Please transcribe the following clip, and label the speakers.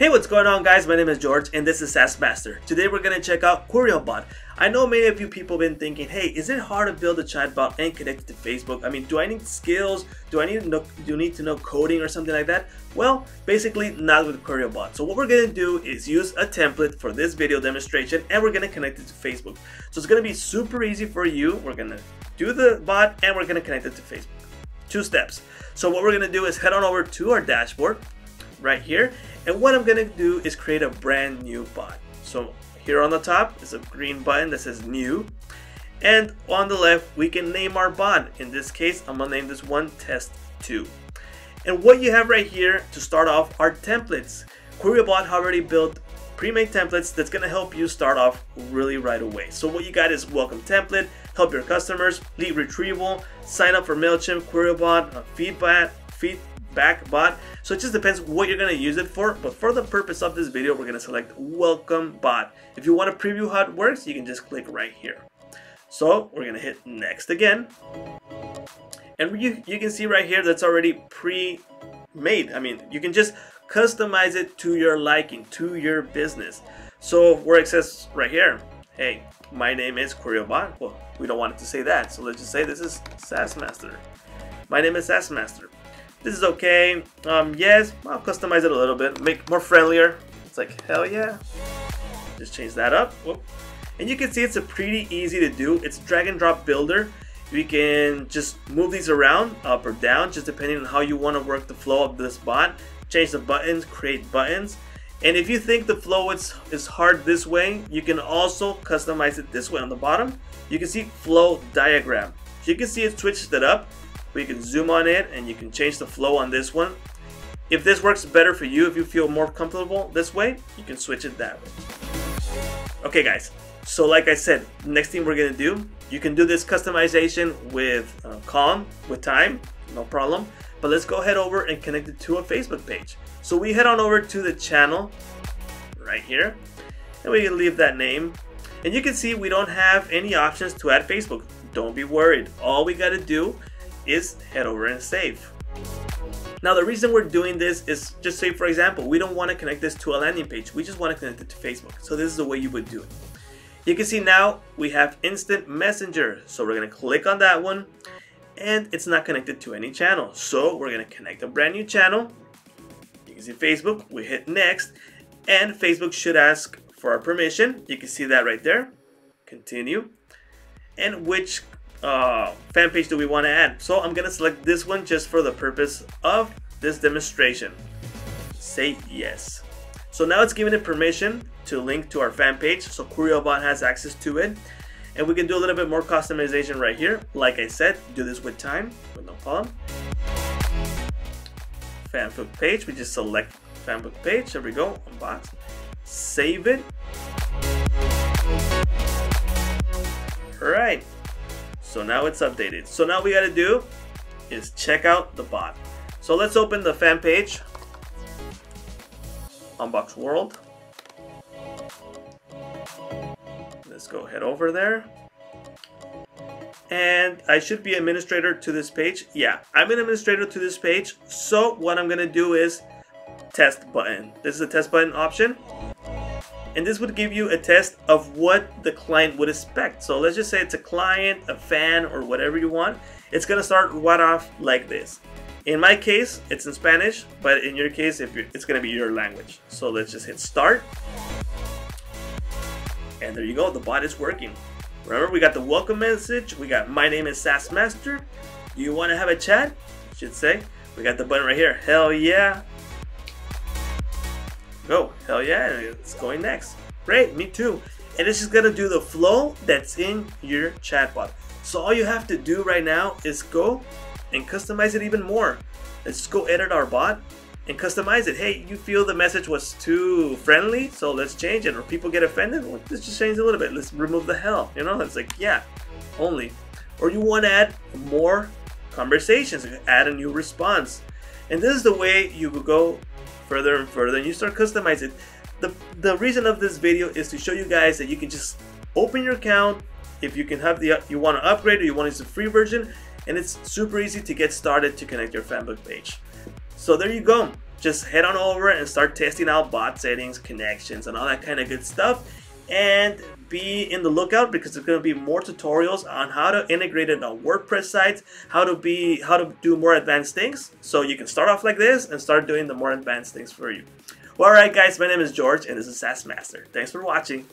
Speaker 1: Hey, what's going on guys? My name is George and this is SaaS Master. Today we're going to check out Quriobot. I know many of you people have been thinking, hey, is it hard to build a chatbot and connect it to Facebook? I mean, do I need skills? Do I need to know, do you need to know coding or something like that? Well, basically not with Quriobot. So what we're going to do is use a template for this video demonstration and we're going to connect it to Facebook. So it's going to be super easy for you. We're going to do the bot and we're going to connect it to Facebook. Two steps. So what we're going to do is head on over to our dashboard right here. And what I'm gonna do is create a brand new bot. So here on the top is a green button that says new. And on the left, we can name our bot. In this case, I'm gonna name this one test two. And what you have right here to start off are templates. Quriobot already built pre-made templates that's gonna help you start off really right away. So what you got is welcome template, help your customers, lead retrieval, sign up for MailChimp, Quriobot, uh, feedback, feed, back bot. So it just depends what you're gonna use it for, but for the purpose of this video, we're gonna select welcome bot. If you wanna preview how it works, you can just click right here. So we're gonna hit next again. And you, you can see right here that's already pre-made. I mean, you can just customize it to your liking, to your business. So where it says right here, hey, my name is Quriobot. Well, we don't want it to say that, so let's just say this is SaaS Master. My name is SaaS Master. This is okay. Um, yes, I'll customize it a little bit, make more friendlier. It's like, hell yeah. Just change that up. Whoop. And you can see it's a pretty easy to do. It's drag and drop builder. We can just move these around, up or down, just depending on how you want to work the flow of this bot. Change the buttons, create buttons. And if you think the flow is, is hard this way, you can also customize it this way on the bottom. You can see flow diagram. So you can see it switched it up we can zoom on it and you can change the flow on this one. If this works better for you, if you feel more comfortable this way, you can switch it that way. Okay guys, so like I said, next thing we're gonna do, you can do this customization with uh, Calm, with time, no problem. But let's go head over and connect it to a Facebook page. So we head on over to the channel right here, and we can leave that name. And you can see we don't have any options to add Facebook. Don't be worried. All we gotta do is head over and save. Now the reason we're doing this is just say for example, we don't want to connect this to a landing page. We just want to connect it to Facebook. So this is the way you would do it. You can see now we have instant messenger. So we're going to click on that one and it's not connected to any channel. So we're going to connect a brand new channel. You can see Facebook, we hit next and Facebook should ask for our permission. You can see that right there. Continue. And which uh, fan page do we want to add? So I'm gonna select this one just for the purpose of this demonstration. Say yes. So now it's giving it permission to link to our fan page, so Quriobot has access to it. And we can do a little bit more customization right here. Like I said, do this with time, with no problem. Fanbook page, we just select fanbook page, there we go, unbox. Save it. So now it's updated. So now we gotta do is check out the bot. So let's open the fan page. Unbox World. Let's go head over there. And I should be administrator to this page. Yeah, I'm an administrator to this page. So what I'm gonna do is test button. This is a test button option and this would give you a test of what the client would expect. So let's just say it's a client, a fan, or whatever you want. It's gonna start right off like this. In my case, it's in Spanish, but in your case, if it's gonna be your language. So let's just hit start. And there you go, the bot is working. Remember, we got the welcome message, we got my name is SaaS Master. Do you wanna have a chat? Should say. We got the button right here, hell yeah. Go, hell yeah, it's going next. Great, me too. And it's just gonna do the flow that's in your chatbot. So all you have to do right now is go and customize it even more. Let's go edit our bot and customize it. Hey, you feel the message was too friendly, so let's change it. Or people get offended, well, let's just change a little bit. Let's remove the hell. You know, it's like, yeah, only. Or you want to add more conversations, add a new response. And this is the way you would go further and further and you start customizing. The, the reason of this video is to show you guys that you can just open your account if you can have the you want to upgrade or you want to use the free version and it's super easy to get started to connect your fanbook page. So there you go. just head on over and start testing out bot settings, connections, and all that kind of good stuff. And be in the lookout because there's going to be more tutorials on how to integrate it on WordPress sites, how to be, how to do more advanced things. So you can start off like this and start doing the more advanced things for you. Well, alright guys, my name is George and this is SaaS Master. Thanks for watching.